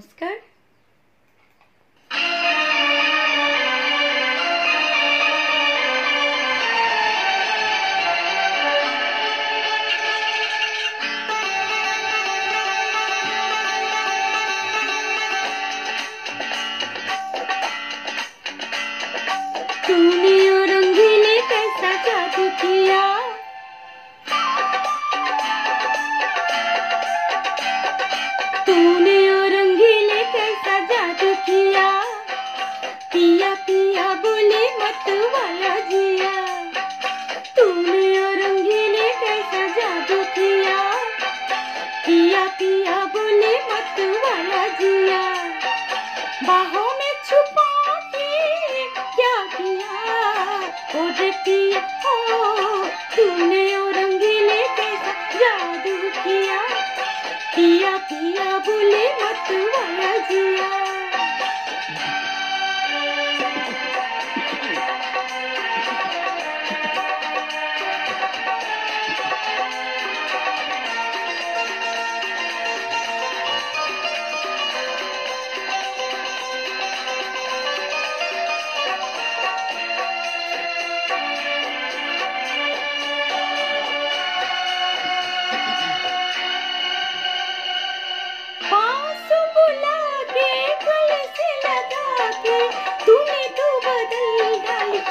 নমস্কার तूने वाला जिया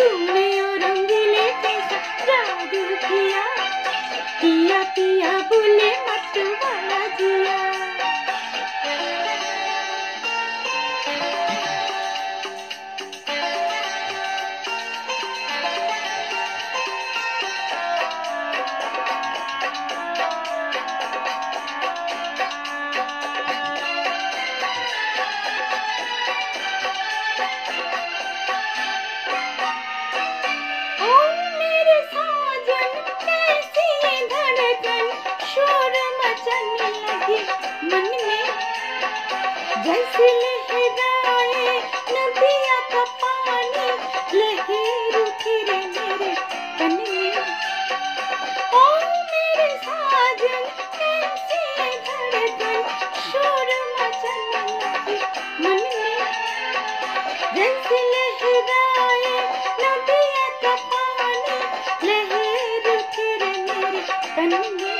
तूने और रंगीले जादू किया किया। मचने लगी मन में। जैसे लहराए नदिया का पानी लहर मेरे तन में। ओ मेरे साजन, कैसी धड़कन शोर लगी मन में। जैसे लहराए नदिया का पानी मेरे तन में।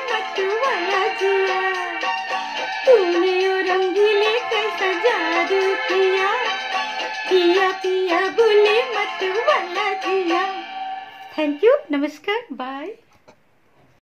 पिया मत वाला थैंक यू नमस्कार. बाय